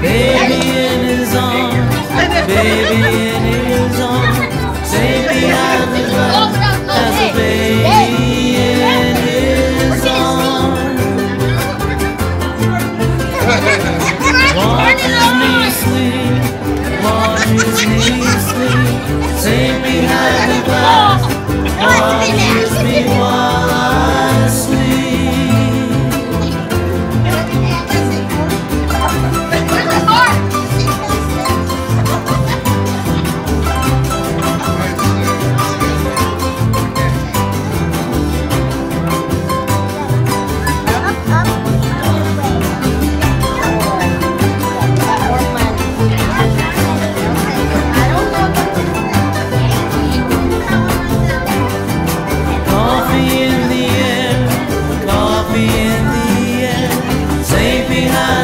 Baby in his arms, baby in his arms, take me out the glass as a baby in his arms. Watch his sleep, Watch his sleep, take me out.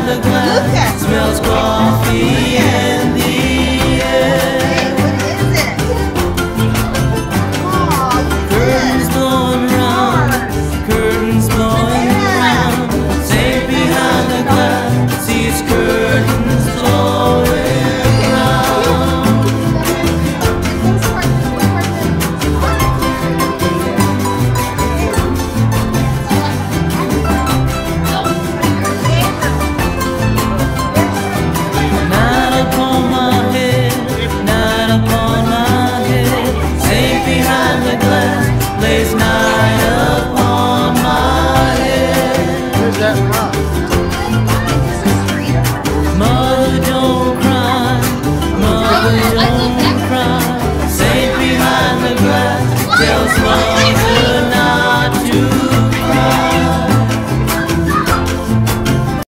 The glass, smells coffee